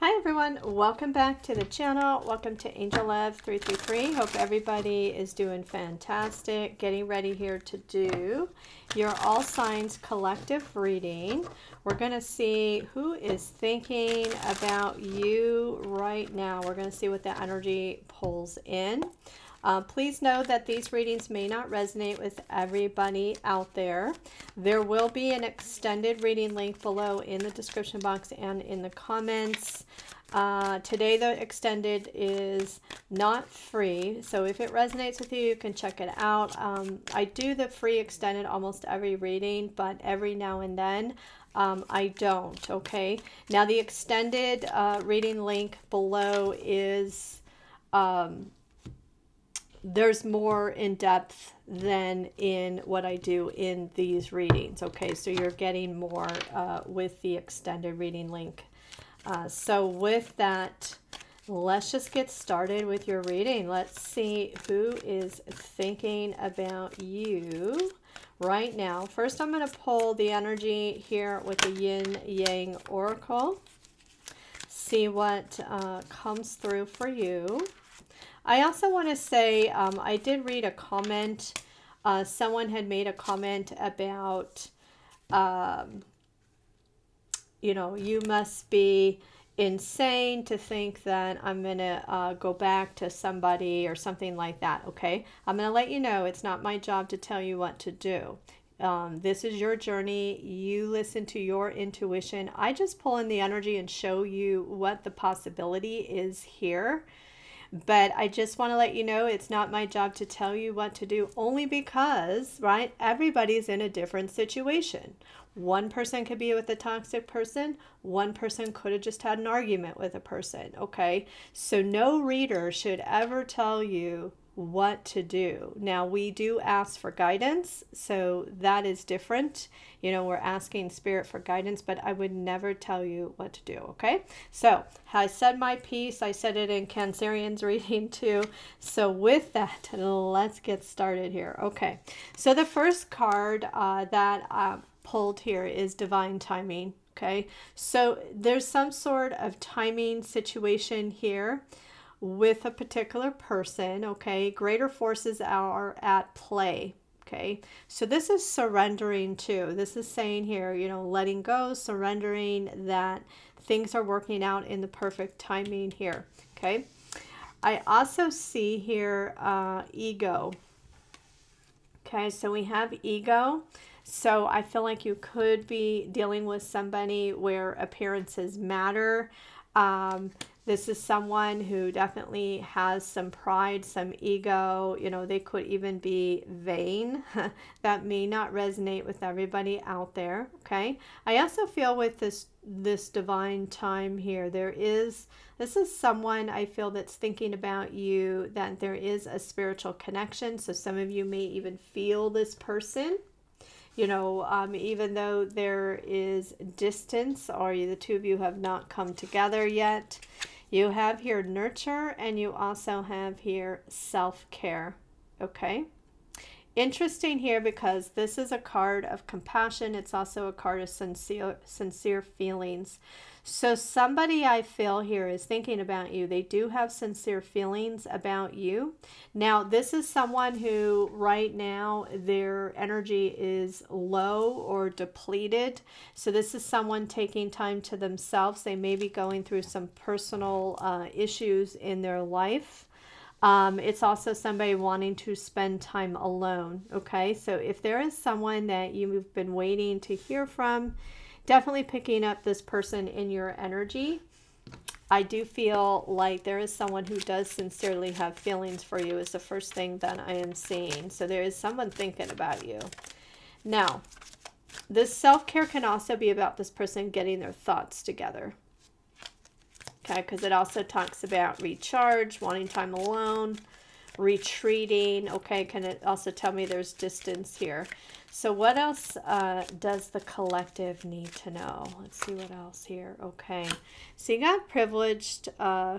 Hi everyone, welcome back to the channel. Welcome to Angel Love 333. Hope everybody is doing fantastic. Getting ready here to do your All Signs collective reading. We're going to see who is thinking about you right now. We're going to see what the energy pulls in. Uh, please know that these readings may not resonate with everybody out there. There will be an extended reading link below in the description box and in the comments. Uh, today the extended is not free, so if it resonates with you, you can check it out. Um, I do the free extended almost every reading, but every now and then um, I don't, okay? Now the extended uh, reading link below is... Um, there's more in depth than in what I do in these readings. Okay, so you're getting more uh, with the extended reading link. Uh, so with that, let's just get started with your reading. Let's see who is thinking about you right now. First, I'm going to pull the energy here with the Yin Yang Oracle. See what uh, comes through for you. I also want to say um, I did read a comment. Uh, someone had made a comment about, um, you know, you must be insane to think that I'm going to uh, go back to somebody or something like that. Okay. I'm going to let you know it's not my job to tell you what to do. Um, this is your journey. You listen to your intuition. I just pull in the energy and show you what the possibility is here. But I just want to let you know it's not my job to tell you what to do, only because, right, everybody's in a different situation. One person could be with a toxic person, one person could have just had an argument with a person, okay? So no reader should ever tell you what to do. Now, we do ask for guidance, so that is different. You know, we're asking spirit for guidance, but I would never tell you what to do, okay? So, I said my piece. I said it in Cancerian's reading too. So, with that, let's get started here. Okay, so the first card uh, that I pulled here is Divine Timing, okay? So, there's some sort of timing situation here with a particular person, okay? Greater forces are at play, okay? So this is surrendering too. This is saying here, you know, letting go, surrendering that things are working out in the perfect timing here, okay? I also see here uh, ego. Okay, so we have ego. So I feel like you could be dealing with somebody where appearances matter. Um, this is someone who definitely has some pride, some ego. You know, they could even be vain. that may not resonate with everybody out there. Okay. I also feel with this this divine time here, there is this is someone I feel that's thinking about you, that there is a spiritual connection. So some of you may even feel this person you know, um, even though there is distance or you the two of you have not come together yet, you have here nurture and you also have here self-care. Okay. Interesting here because this is a card of compassion. It's also a card of sincere, sincere feelings. So somebody I feel here is thinking about you. They do have sincere feelings about you. Now, this is someone who right now their energy is low or depleted. So this is someone taking time to themselves. They may be going through some personal uh, issues in their life. Um, it's also somebody wanting to spend time alone. Okay, so if there is someone that you've been waiting to hear from, definitely picking up this person in your energy. I do feel like there is someone who does sincerely have feelings for you is the first thing that I am seeing. So there is someone thinking about you. Now, this self-care can also be about this person getting their thoughts together. Okay, because it also talks about recharge, wanting time alone, retreating. Okay, can it also tell me there's distance here? So what else uh, does the collective need to know? Let's see what else here. Okay, so you got privileged, uh,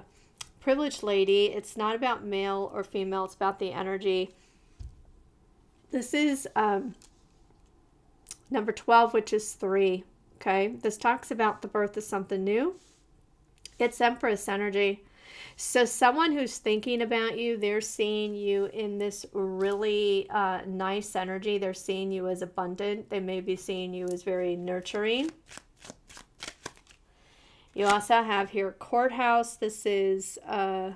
privileged lady. It's not about male or female. It's about the energy. This is um, number 12, which is 3. Okay, this talks about the birth of something new. It's Empress energy. So, someone who's thinking about you, they're seeing you in this really uh, nice energy. They're seeing you as abundant. They may be seeing you as very nurturing. You also have here courthouse. This is uh,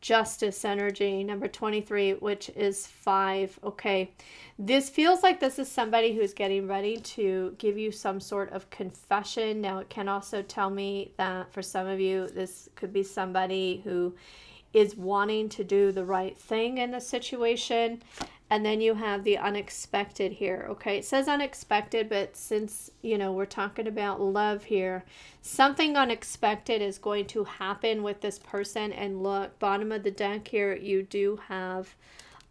justice energy, number 23, which is five. Okay, this feels like this is somebody who's getting ready to give you some sort of confession. Now, it can also tell me that for some of you, this could be somebody who is wanting to do the right thing in the situation and then you have the unexpected here okay? It says unexpected but since you know we're talking about love here something unexpected is going to happen with this person. And look bottom of the deck here you do have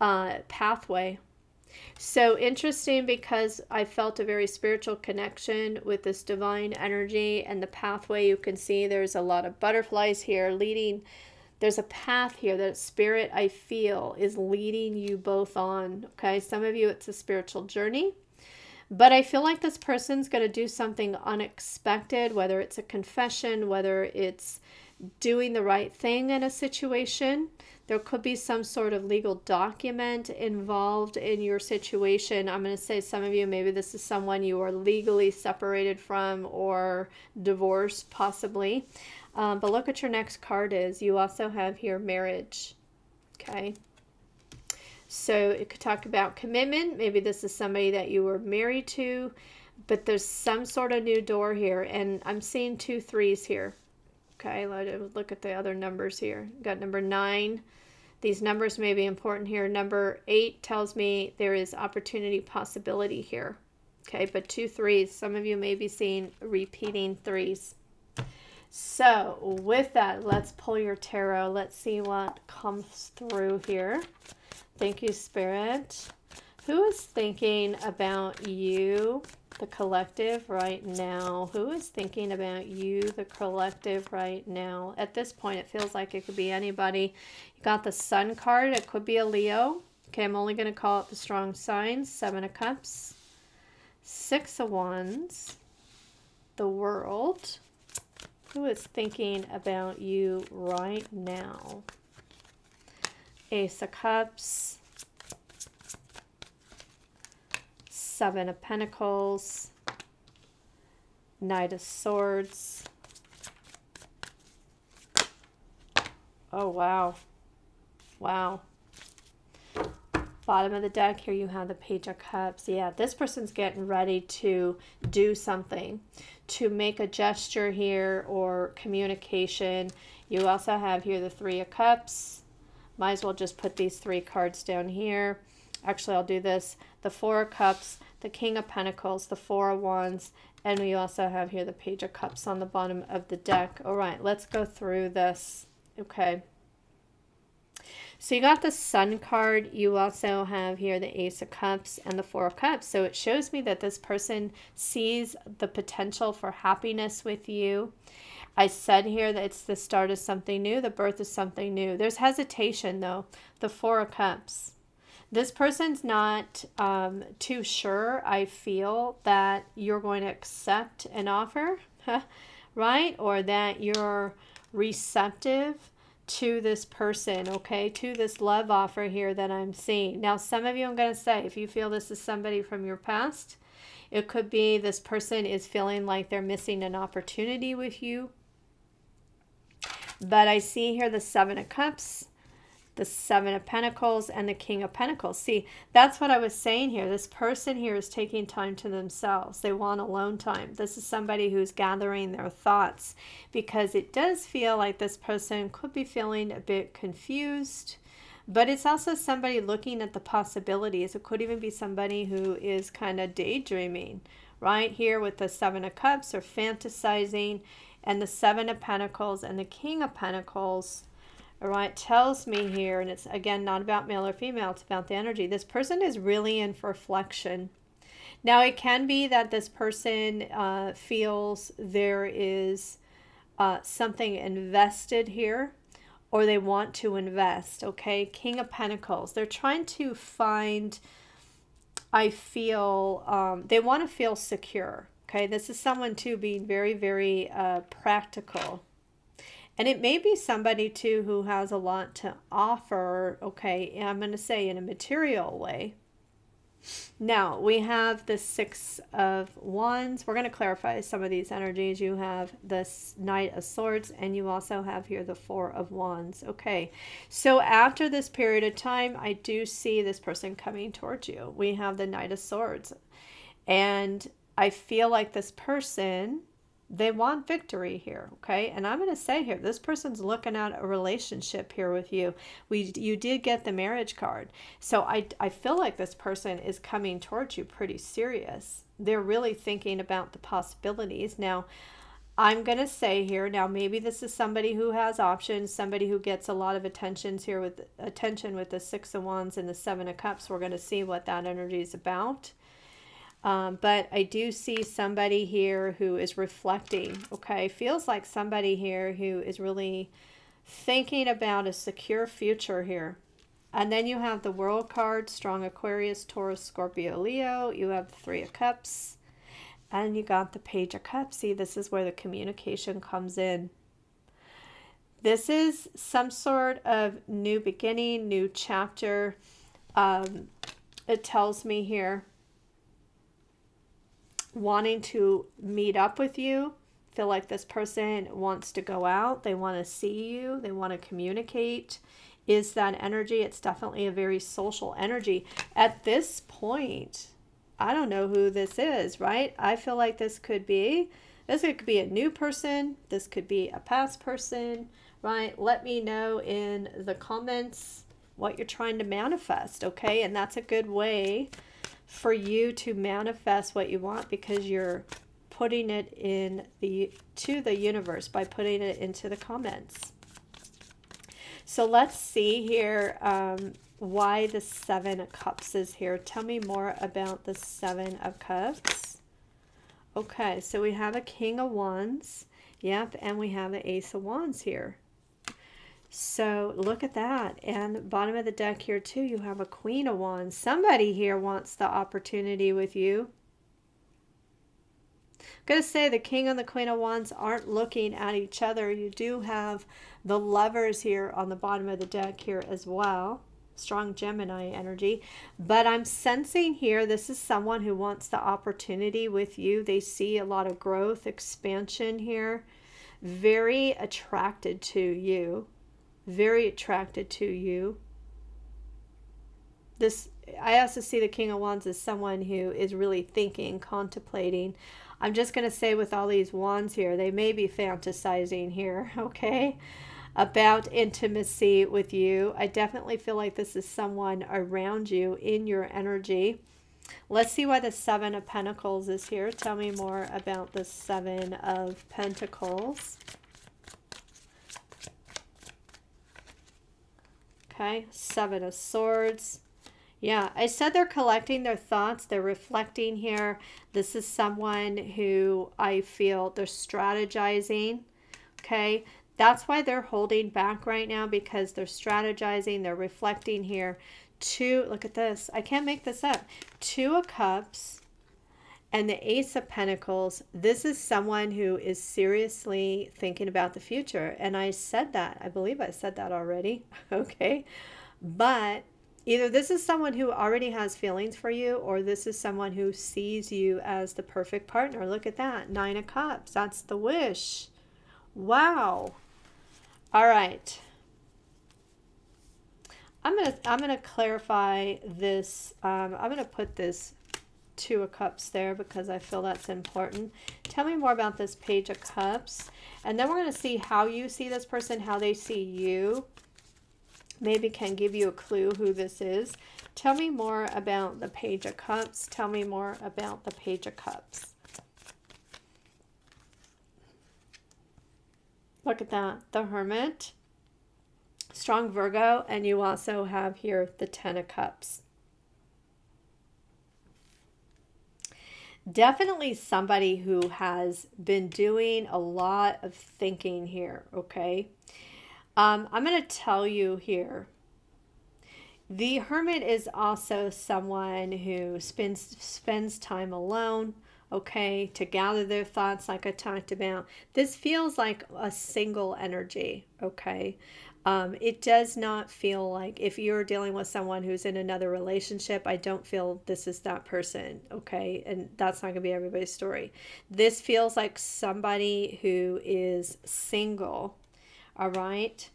a pathway. So interesting because I felt a very spiritual connection with this divine energy and the pathway. You can see there's a lot of butterflies here leading there's a path here that spirit I feel is leading you both on. Okay, some of you it's a spiritual journey, but I feel like this person's going to do something unexpected, whether it's a confession, whether it's doing the right thing in a situation. There could be some sort of legal document involved in your situation. I'm going to say some of you, maybe this is someone you are legally separated from or divorced, possibly. Um, but look at your next card is. You also have here marriage. Okay. So it could talk about commitment. Maybe this is somebody that you were married to, but there's some sort of new door here. And I'm seeing two threes here. Okay, let's look at the other numbers here. Got number nine. These numbers may be important here. Number eight tells me there is opportunity possibility here. Okay, but two threes. Some of you may be seeing repeating threes. So with that, let's pull your tarot. Let's see what comes through here. Thank you, Spirit. Who is thinking about you, the collective, right now? Who is thinking about you, the collective, right now? At this point, it feels like it could be anybody. You got the Sun card. It could be a Leo. Okay, I'm only going to call it the strong signs. Seven of Cups. Six of Wands. The World. Who is thinking about you right now? Ace of Cups, Seven of Pentacles, Knight of Swords. Oh, wow. Wow. Bottom of the deck, here you have the Page of Cups. Yeah, this person's getting ready to do something to make a gesture here or communication. You also have here the Three of Cups. Might as well just put these three cards down here. Actually, I'll do this. The Four of Cups, the King of Pentacles, the Four of Wands, and we also have here the Page of Cups on the bottom of the deck. All right, let's go through this. Okay. So you got the Sun card. You also have here the Ace of Cups and the Four of Cups. So it shows me that this person sees the potential for happiness with you. I said here that it's the start of something new, the birth of something new. There's hesitation though. The Four of Cups. This person's not um, too sure, I feel, that you're going to accept an offer, right? Or that you're receptive to this person, okay, to this love offer here that I'm seeing. Now, some of you, I'm going to say, if you feel this is somebody from your past, it could be this person is feeling like they're missing an opportunity with you. But I see here the Seven of Cups the Seven of Pentacles, and the King of Pentacles. See, that's what I was saying here. This person here is taking time to themselves. They want alone time. This is somebody who's gathering their thoughts because it does feel like this person could be feeling a bit confused. But it's also somebody looking at the possibilities. It could even be somebody who is kind of daydreaming, right? Here with the Seven of Cups or fantasizing, and the Seven of Pentacles and the King of Pentacles all right, tells me here, and it's again not about male or female, it's about the energy. This person is really in for flexion. Now, it can be that this person uh, feels there is uh, something invested here or they want to invest, okay? King of Pentacles. They're trying to find, I feel, um, they want to feel secure, okay? This is someone, too, being very, very uh, practical And it may be somebody too who has a lot to offer, okay, I'm going to say in a material way. Now we have the Six of Wands. We're going to clarify some of these energies. You have the Knight of Swords, and you also have here the Four of Wands. Okay, so after this period of time, I do see this person coming towards you. We have the Knight of Swords, and I feel like this person they want victory here okay? And i'm going to say here this person's looking at a relationship here with you. We you did get the marriage card. So i i feel like this person is coming towards you pretty serious. They're really thinking about the possibilities. Now i'm going to say here now maybe this is somebody who has options somebody who gets a lot of attentions here with attention with the six of wands and the seven of cups. We're going to see what that energy is about um, but I do see somebody here who is reflecting, okay? Feels like somebody here who is really thinking about a secure future here. And then you have the World card, Strong Aquarius, Taurus, Scorpio, Leo. You have the Three of Cups. And you got the Page of Cups. See, this is where the communication comes in. This is some sort of new beginning, new chapter. Um, it tells me here wanting to meet up with you, feel like this person wants to go out, they want to see you, they want to communicate. Is that energy? It's definitely a very social energy. At this point, I don't know who this is, right? I feel like this could be this could be a new person, this could be a past person, right? Let me know in the comments what you're trying to manifest, okay? And that's a good way for you to manifest what you want because you're putting it in the to the universe by putting it into the comments. So let's see here um, why the Seven of Cups is here. Tell me more about the Seven of Cups. Okay, so we have a King of Wands. Yep, and we have the Ace of Wands here. So look at that. And bottom of the deck here too, you have a Queen of Wands. Somebody here wants the opportunity with you. I'm going to say the King and the Queen of Wands aren't looking at each other. You do have the lovers here on the bottom of the deck here as well. Strong Gemini energy. But I'm sensing here this is someone who wants the opportunity with you. They see a lot of growth, expansion here. Very attracted to you very attracted to you. This I also see the King of Wands as someone who is really thinking, contemplating. I'm just going to say with all these wands here, they may be fantasizing here, okay, about intimacy with you. I definitely feel like this is someone around you in your energy. Let's see why the Seven of Pentacles is here. Tell me more about the Seven of Pentacles. Okay, Seven of Swords. Yeah, I said they're collecting their thoughts. They're reflecting here. This is someone who I feel they're strategizing. Okay, that's why they're holding back right now because they're strategizing. They're reflecting here. Two, look at this. I can't make this up. Two of Cups and the Ace of Pentacles, this is someone who is seriously thinking about the future. And I said that. I believe I said that already. okay. But either this is someone who already has feelings for you or this is someone who sees you as the perfect partner. Look at that. Nine of Cups. That's the wish. Wow. All right. I'm gonna I'm gonna clarify this. Um, I'm gonna put this Two of Cups there because I feel that's important. Tell me more about this Page of Cups. And then we're going to see how you see this person, how they see you. Maybe can give you a clue who this is. Tell me more about the Page of Cups. Tell me more about the Page of Cups. Look at that. The Hermit. Strong Virgo. And you also have here the Ten of Cups. Definitely somebody who has been doing a lot of thinking here, okay? Um, I'm going to tell you here. The hermit is also someone who spends spends time alone, okay, to gather their thoughts, like I talked about. This feels like a single energy, okay? Um, it does not feel like if you're dealing with someone who's in another relationship, I don't feel this is that person, okay? And that's not going to be everybody's story. This feels like somebody who is single, all right?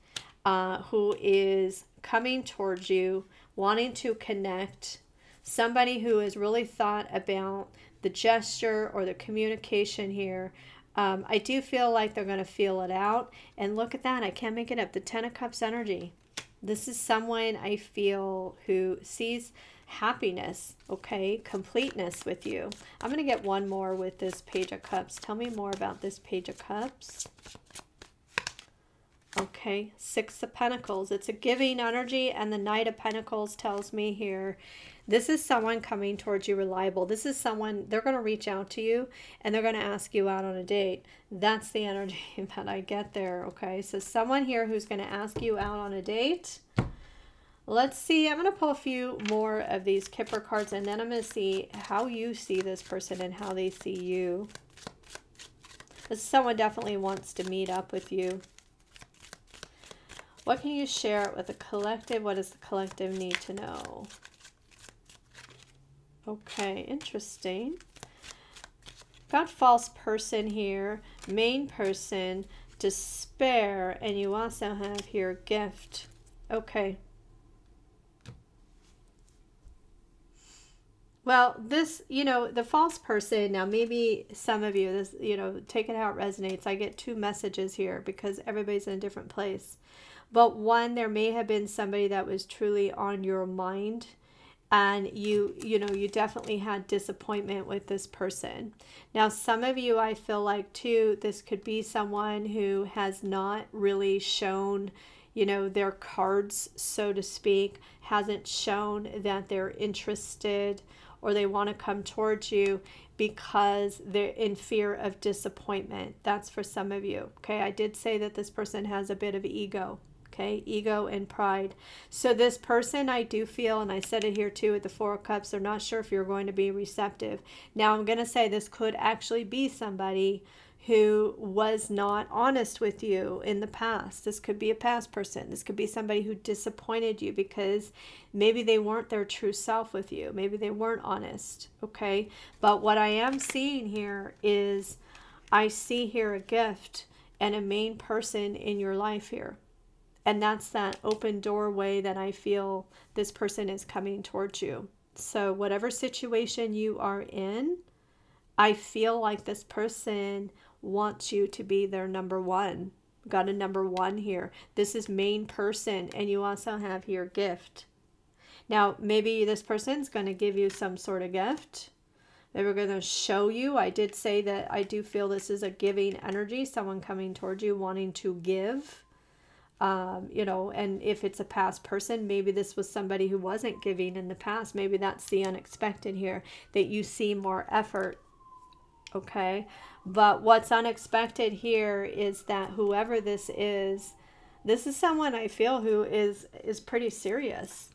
Uh, who is coming towards you, wanting to connect, somebody who has really thought about the gesture or the communication here um, I do feel like they're going to feel it out. And look at that. I can't make it up. The Ten of Cups energy. This is someone I feel who sees happiness, okay, completeness with you. I'm going to get one more with this Page of Cups. Tell me more about this Page of Cups. Okay, Six of Pentacles. It's a giving energy, and the Knight of Pentacles tells me here this is someone coming towards you reliable. This is someone, they're going to reach out to you and they're going to ask you out on a date. That's the energy that I get there, okay? So someone here who's going to ask you out on a date. Let's see. I'm going to pull a few more of these Kipper cards and then I'm going to see how you see this person and how they see you. This someone definitely wants to meet up with you. What can you share with the collective? What does the collective need to know? Okay, interesting. Got false person here, main person, despair, and you also have here gift. Okay. Well, this, you know, the false person, now maybe some of you, this, you know, take it it resonates. I get two messages here because everybody's in a different place. But one, there may have been somebody that was truly on your mind and you you know you definitely had disappointment with this person. Now some of you i feel like too this could be someone who has not really shown you know their cards so to speak hasn't shown that they're interested or they want to come towards you because they're in fear of disappointment. That's for some of you okay? I did say that this person has a bit of ego okay? Ego and pride. So this person, I do feel, and I said it here too with the Four of Cups, they're not sure if you're going to be receptive. Now, I'm going to say this could actually be somebody who was not honest with you in the past. This could be a past person. This could be somebody who disappointed you because maybe they weren't their true self with you. Maybe they weren't honest, okay? But what I am seeing here is I see here a gift and a main person in your life here. And that's that open doorway that I feel this person is coming towards you. So, whatever situation you are in, I feel like this person wants you to be their number one. Got a number one here. This is main person, and you also have your gift. Now, maybe this person's going to give you some sort of gift. They were going to show you. I did say that I do feel this is a giving energy, someone coming towards you wanting to give um, you know, and if it's a past person, maybe this was somebody who wasn't giving in the past. Maybe that's the unexpected here, that you see more effort. Okay. But what's unexpected here is that whoever this is, this is someone I feel who is is pretty serious.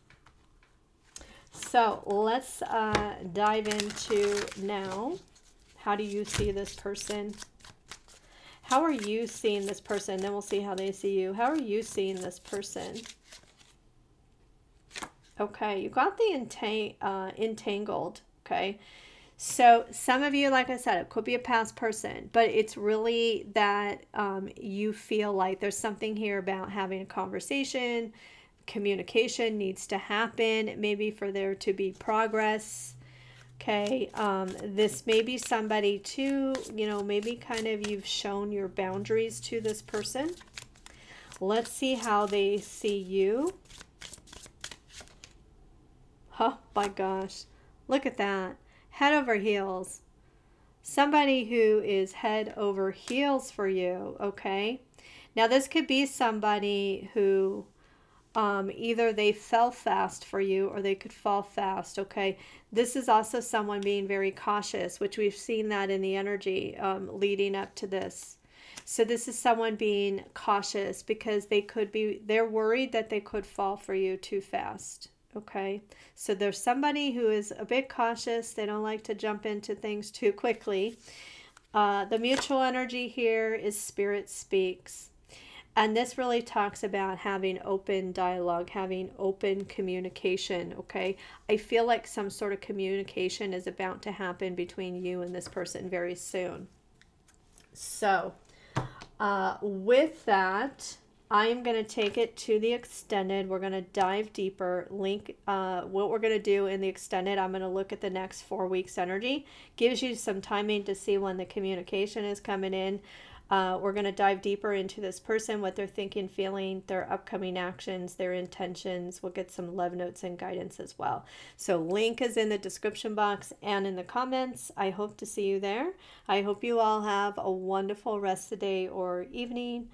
So let's uh, dive into now. How do you see this person? How are you seeing this person? Then we'll see how they see you. How are you seeing this person? Okay, you got the entang uh, entangled. Okay, so some of you, like I said, it could be a past person, but it's really that um, you feel like there's something here about having a conversation, communication needs to happen, maybe for there to be progress Okay, um, this may be somebody too, you know, maybe kind of you've shown your boundaries to this person. Let's see how they see you. Oh my gosh, look at that. Head over heels. Somebody who is head over heels for you, okay? Now this could be somebody who um, either they fell fast for you or they could fall fast. Okay. This is also someone being very cautious, which we've seen that in the energy um, leading up to this. So this is someone being cautious because they could be, they're worried that they could fall for you too fast. Okay, so there's somebody who is a bit cautious. They don't like to jump into things too quickly. Uh, the mutual energy here is Spirit Speaks. And this really talks about having open dialogue, having open communication. Okay. I feel like some sort of communication is about to happen between you and this person very soon. So, uh, with that, I am going to take it to the extended. We're going to dive deeper. Link uh, what we're going to do in the extended. I'm going to look at the next four weeks energy. Gives you some timing to see when the communication is coming in. Uh, we're going to dive deeper into this person, what they're thinking, feeling, their upcoming actions, their intentions. We'll get some love notes and guidance as well. So, link is in the description box and in the comments. I hope to see you there. I hope you all have a wonderful rest of the day or evening.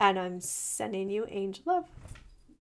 And I'm sending you angel love.